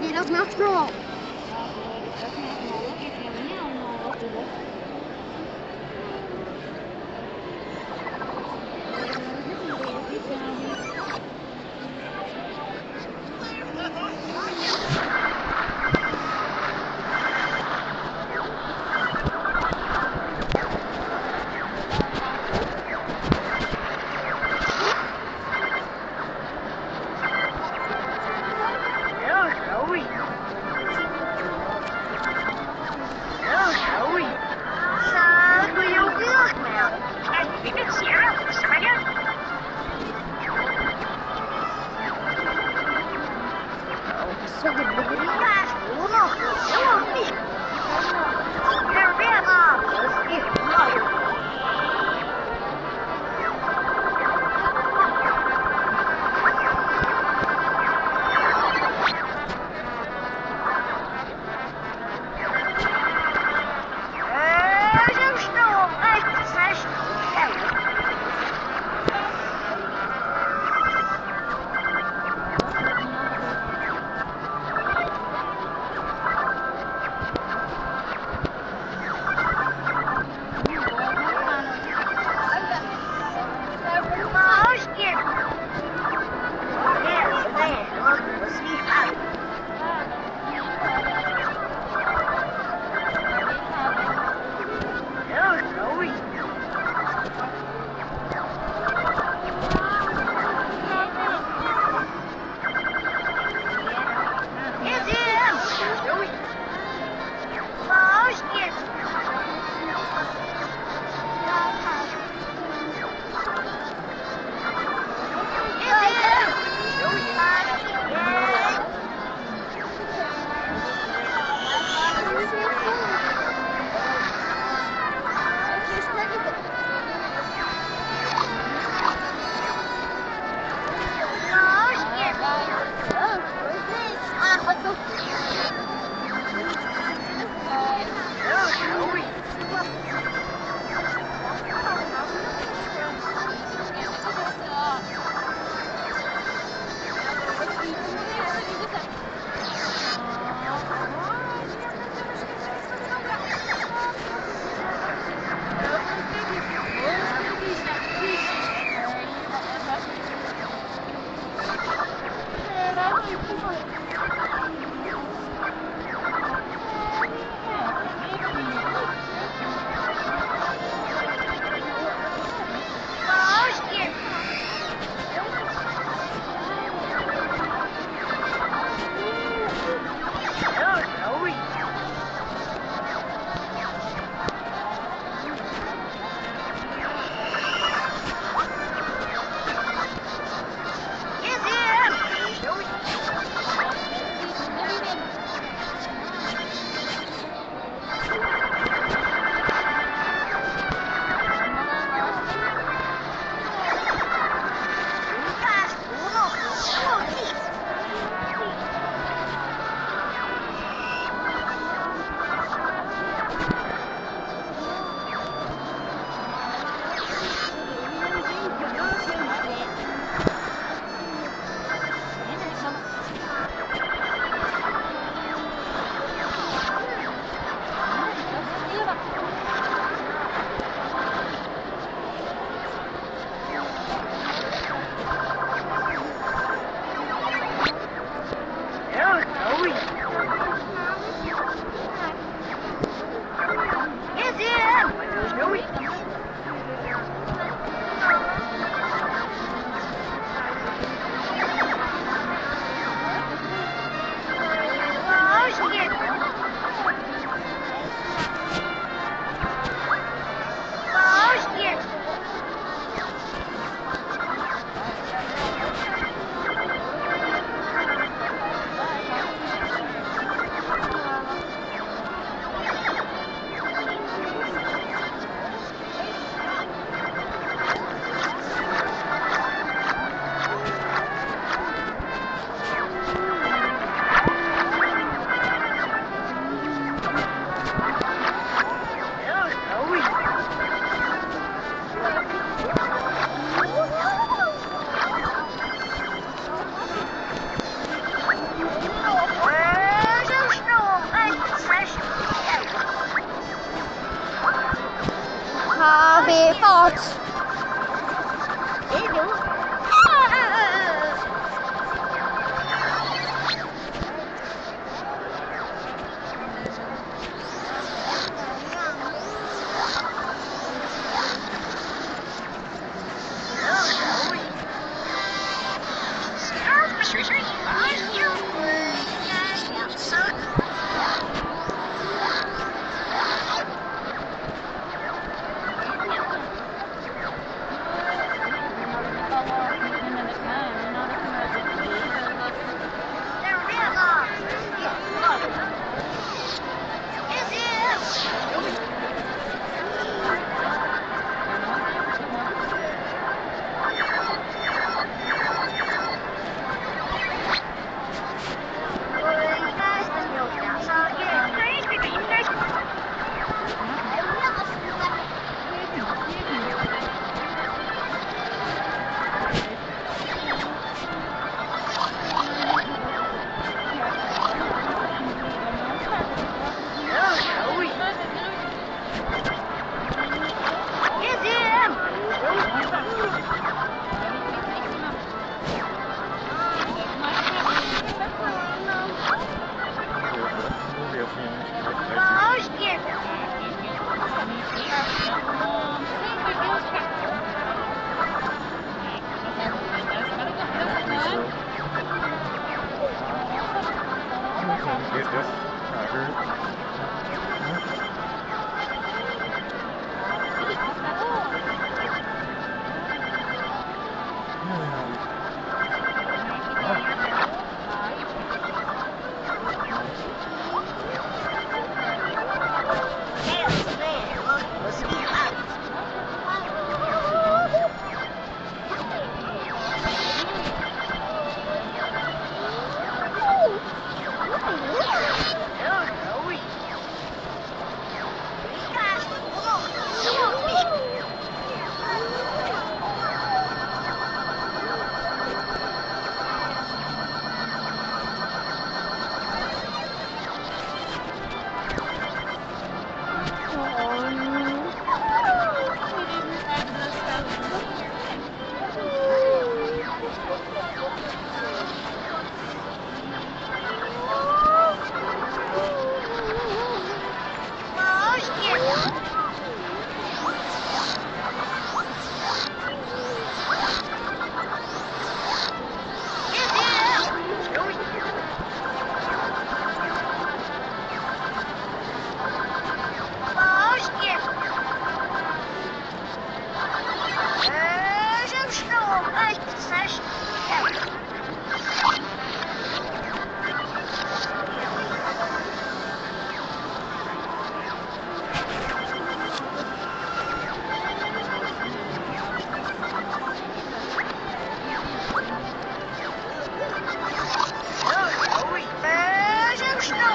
Get up now, scroll! so good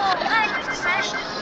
哦，爱是开。